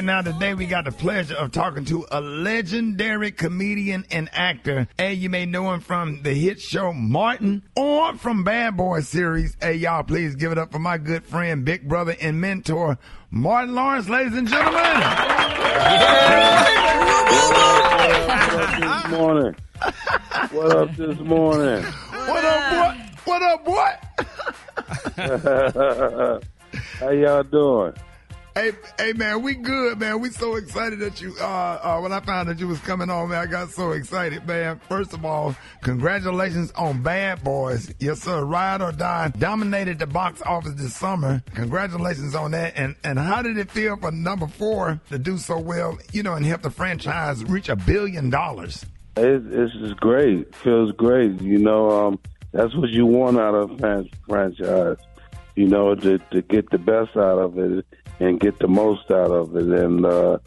Right now, today, we got the pleasure of talking to a legendary comedian and actor. Hey, you may know him from the hit show Martin or from Bad Boy series. Hey, y'all, please give it up for my good friend, big brother, and mentor, Martin Lawrence, ladies and gentlemen. What up this morning? What up this morning? What up, boy? What up, what? How y'all doing? Hey, hey, man, we good, man. We so excited that you, uh, uh, when I found that you was coming on, man, I got so excited, man. First of all, congratulations on Bad Boys. Yes, sir. Ride or Die dominated the box office this summer. Congratulations on that. And, and how did it feel for number four to do so well, you know, and help the franchise reach a billion dollars? It, it's just great. Feels great. You know, um, that's what you want out of a franchise. You know, to, to get the best out of it and get the most out of it. And, uh,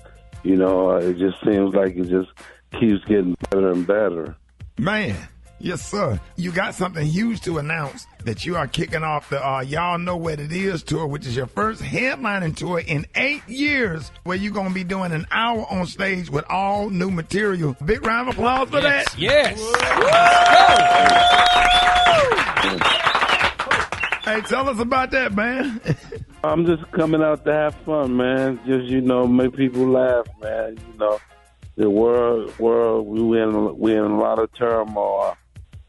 you know, uh, it just seems like it just keeps getting better and better. Man, yes, sir. You got something huge to announce that you are kicking off the uh, Y'all Know What It Is tour, which is your first headlining tour in eight years, where you're going to be doing an hour on stage with all new material. Big round of applause for that. Yes. Hey, tell us about that, man. I'm just coming out to have fun, man. Just you know, make people laugh, man. You know, the world, world, we in we in a lot of turmoil.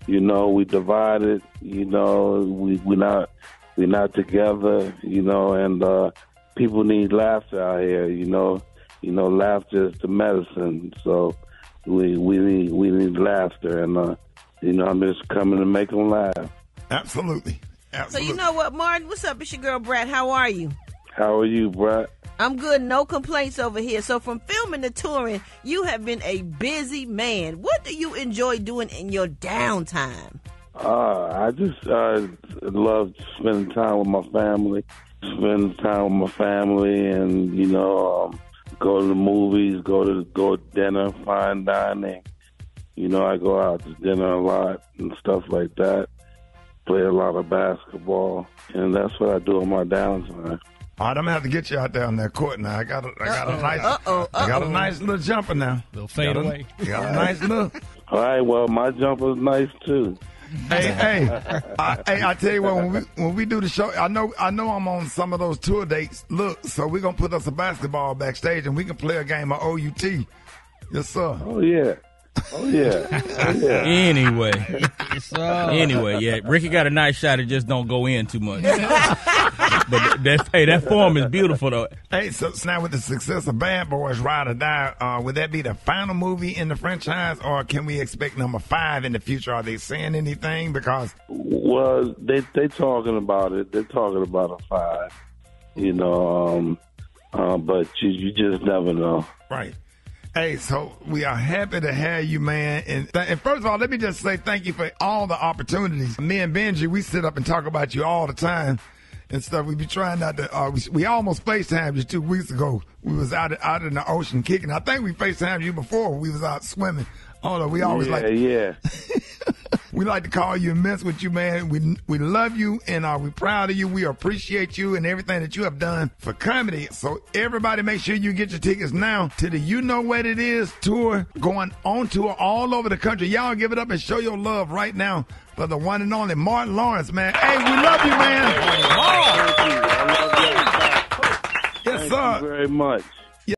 You know, we divided. You know, we we not we not together. You know, and uh, people need laughter out here. You know, you know, laughter is the medicine. So we we need we need laughter, and uh, you know, I'm just coming to make them laugh. Absolutely. So you know what, Martin? What's up? It's your girl Brat. How are you? How are you, Brett? I'm good. No complaints over here. So from filming to touring, you have been a busy man. What do you enjoy doing in your downtime? Uh, I just uh, love spending time with my family, spend time with my family, and you know, um, go to the movies, go to go to dinner, fine dining. You know, I go out to dinner a lot and stuff like that. Play a lot of basketball, and that's what I do on my downtime. All right, I'm gonna have to get you out there on that court now. I got a, I got a nice, Uh-oh, I got a nice little jumper now. Little fade got a. Got a nice little. All right, well, my jumper's nice too. hey, hey, I, hey! I tell you what, when we when we do the show, I know I know I'm on some of those tour dates. Look, so we're gonna put us a basketball backstage and we can play a game of OUT. Yes, sir. Oh yeah, oh yeah, oh yeah. Anyway. anyway, yeah. Rickey got a nice shot. It just don't go in too much. but that hey, that form is beautiful though. Hey, so, so now with the success of Bad Boys, Ride or Die, uh, would that be the final movie in the franchise, or can we expect number five in the future? Are they saying anything? Because Well, they they talking about it. They're talking about a five, you know. Um, uh, but you you just never know. Right. Hey, so we are happy to have you, man. And, th- and first of all, let me just say thank you for all the opportunities. Me and Benji, we sit up and talk about you all the time and stuff. We be trying not to. Uh, we, we almost FaceTimed you two weeks ago. We was out out in the ocean kicking. I think we FaceTimed you before. We was out swimming. No, we always yeah, like yeah. We like to call you and mess with you, man. We we love you and uh, we proud of you. We appreciate you and everything that you have done for comedy. So everybody, make sure you get your tickets now to the You Know What It Is tour, going on tour all over the country. Y'all give it up and show your love right now for the one and only Martin Lawrence, man. Hey, we love you, man. Thank you. I love y'all. Yes, Thank sir. you very much.